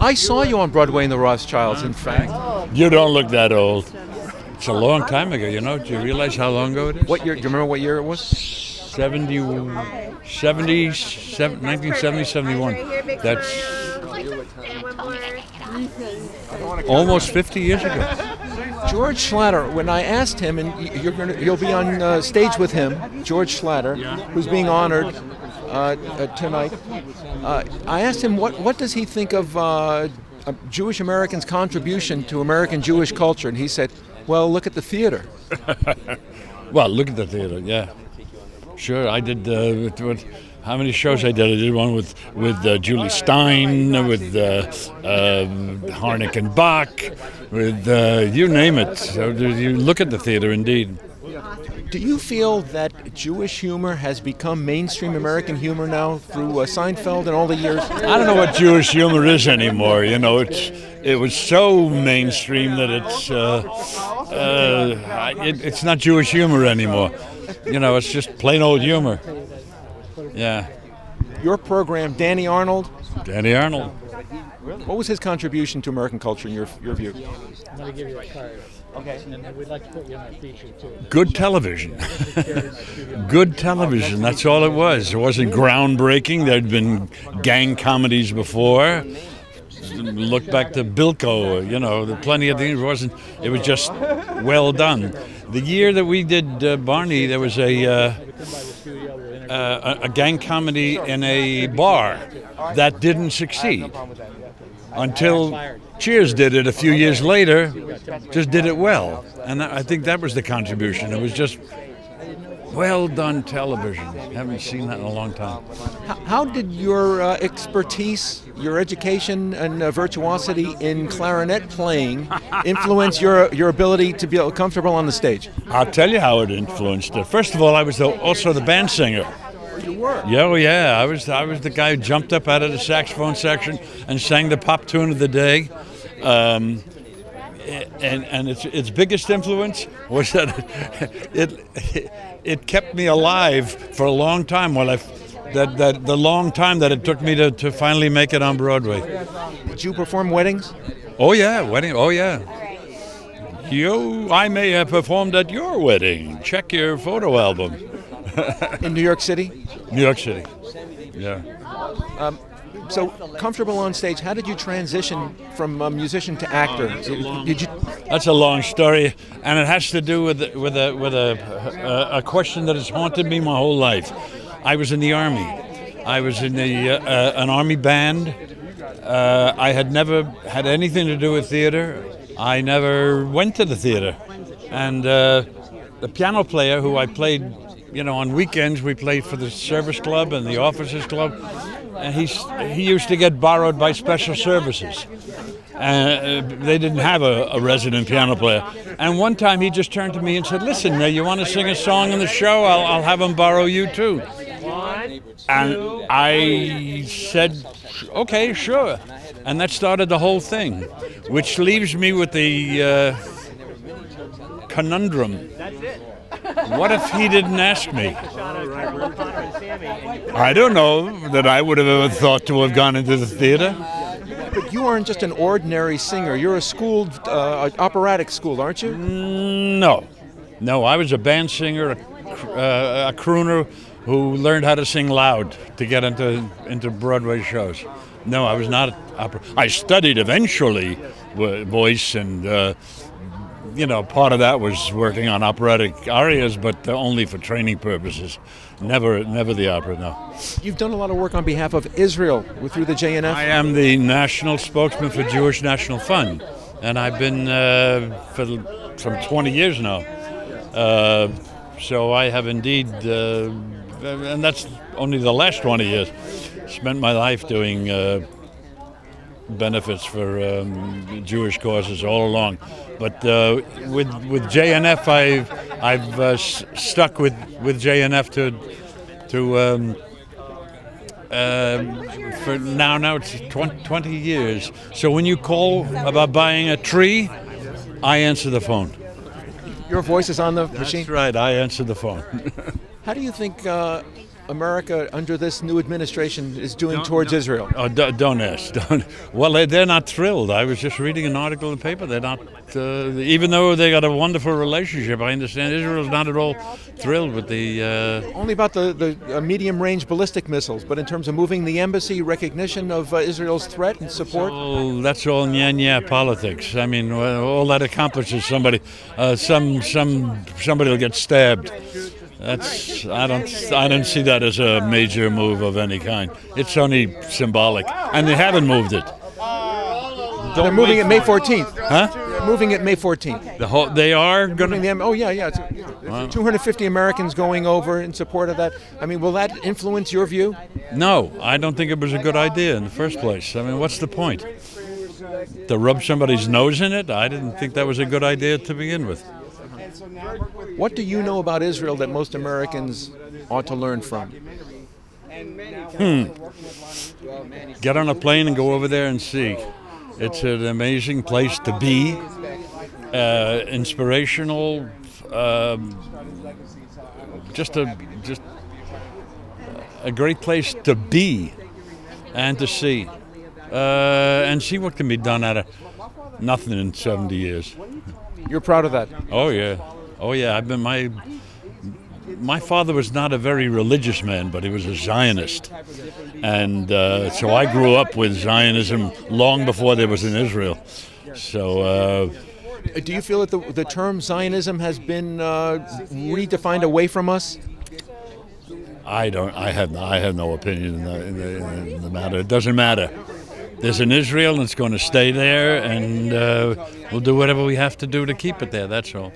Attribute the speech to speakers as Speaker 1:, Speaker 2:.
Speaker 1: I saw you on Broadway in The Rothschilds, in fact.
Speaker 2: You don't look that old. It's a long time ago, you know. Do you realize how long ago it is?
Speaker 1: What year? Do you remember what year it was?
Speaker 2: 70, 70, 1970, 71. That's almost 50 years ago.
Speaker 1: George Schlatter. When I asked him, and you're gonna, you'll be on uh, stage with him, George Schlatter, who's being honored tonight. Uh, I asked him what what does he think of uh, uh, Jewish Americans' contribution to American Jewish culture, and he said, "Well, look at the theater."
Speaker 2: Well, look at the theater, yeah. Sure, I did. Uh, with, with, how many shows I did? I did one with with uh, Jule Styne, with uh, um Harnick and Bock, with uh, you name it. So you look at the theater, indeed.
Speaker 1: Do you feel that Jewish humor has become mainstream American humor now through uh, Seinfeld and all the years?
Speaker 2: I don't know what Jewish humor is anymore. You know, it's it was so mainstream that it's uh, uh, it, it's not Jewish humor anymore. You know, it's just plain old humor. Yeah,
Speaker 1: Your program, Danny Arnold,
Speaker 2: Danny Arnold.
Speaker 1: What was his contribution to American culture in your, your view?
Speaker 3: I'm going to give you a card. Okay. And we'd like to put you on our feature too.
Speaker 2: Good television. Good television. That's all it was. It wasn't groundbreaking. There'd been gang comedies before. Look back to Bilko. You know, there plenty of things. It wasn't. It was just well done. The year that we did uh, Barney, there was a. Uh, uh, a, a gang comedy in a bar that didn't succeed until Cheers did it a few years later, just did it well. And I think that was the contribution. It was just well done television. Haven't seen that in a long time.
Speaker 1: How, how did your uh, expertise, your education, and uh, virtuosity in clarinet playing influence your your ability to be comfortable on the stage?
Speaker 2: I'll tell you how it influenced it. First of all, I was also the band singer.
Speaker 1: You were.
Speaker 2: Yeah, oh yeah, I was I was the guy who jumped up out of the saxophone section and sang the pop tune of the day. Um, and and its its biggest influence was that it it kept me alive for a long time while I that, that the long time that it took me to, to finally make it on Broadway.
Speaker 1: Did you perform weddings?
Speaker 2: Oh yeah, wedding. Oh yeah. You, I may have performed at your wedding. Check your photo album.
Speaker 1: In New York City.
Speaker 2: New York City. Yeah.
Speaker 1: So comfortable on stage. How did you transition from uh, musician to actor? Did you?
Speaker 2: That's a long story, and it has to do with with a with a a, a question that has haunted me my whole life. I was in the army. I was in the uh, uh, an army band. Uh, I had never had anything to do with theater. I never went to the theater, and uh, the piano player who I played, you know, on weekends we played for the service club and the officers club, and he he used to get borrowed by special services. Uh, they didn't have a, a resident piano player. And one time he just turned to me and said, Listen, now you want to sing a song in the show? I'll, I'll have him borrow you too. And I said, Okay, sure. And that started the whole thing, which leaves me with the uh, conundrum. What if he didn't ask me? I don't know that I would have ever thought to have gone into the theater.
Speaker 1: But you aren't just an ordinary singer. You're a schooled, uh, operatic school, aren't you?
Speaker 2: No, no. I was a band singer, a, cr- uh, a crooner who learned how to sing loud to get into into Broadway shows. No, I was not. Opera. I studied eventually voice, and uh, you know, part of that was working on operatic arias, but only for training purposes. Never, never the opera. No.
Speaker 1: You've done a lot of work on behalf of Israel through the JNF.
Speaker 2: I am the national spokesman for Jewish National Fund, and I've been uh, for some 20 years now. Uh, so I have indeed, uh, and that's only the last 20 years, spent my life doing uh, benefits for um, Jewish causes all along. But uh, with with JNF, I've I've uh, s- stuck with, with JNF to to. Um, um, for now, now it's 20, 20 years. So when you call about buying a tree, I answer the phone.
Speaker 1: Your voice is on the machine.
Speaker 2: That's right, I answer the phone.
Speaker 1: How do you think uh, America under this new administration is doing
Speaker 2: Don't-
Speaker 1: towards
Speaker 2: don't-
Speaker 1: Israel?
Speaker 2: Oh, do- don't ask. Don't. Well, they, they're not thrilled. I was just reading an article in the paper. They're not, uh, even though they got a wonderful relationship. I understand Israel's not at all thrilled with the. Uh,
Speaker 1: Only about the, the uh, medium range ballistic missiles, but in terms of moving the embassy, recognition of uh, Israel's threat and support?
Speaker 2: Oh, that's all nya nya politics. I mean, all that accomplishes somebody, uh, some some somebody will get stabbed. That's I don't I don't see that as a major move of any kind. It's only symbolic, and they haven't moved it.
Speaker 1: They're moving it May 14th.
Speaker 2: Huh?
Speaker 1: They're moving it May 14th.
Speaker 2: The whole, they are going to.
Speaker 1: oh, yeah, yeah. It's, it's 250 Americans going over in support of that. I mean, will that influence your view?
Speaker 2: No, I don't think it was a good idea in the first place. I mean, what's the point? To rub somebody's nose in it? I didn't think that was a good idea to begin with.
Speaker 1: What do you know about Israel that most Americans ought to learn from? Hmm.
Speaker 2: Get on a plane and go over there and see. It's an amazing place to be, uh, inspirational, um, just a just a great place to be and to see, uh, and see what can be done out of nothing in 70 years.
Speaker 1: You're proud of that.
Speaker 2: Oh yeah, oh yeah. I've been my my father was not a very religious man, but he was a Zionist, and uh, so I grew up with Zionism long before there was in Israel. So uh,
Speaker 1: Do you feel that the, the term Zionism has been uh, redefined away from us?
Speaker 2: I don't. I have. I have no opinion in the, in the, in the matter. It doesn't matter. There's an Israel, and it's going to stay there, and uh, we'll do whatever we have to do to keep it there. That's all.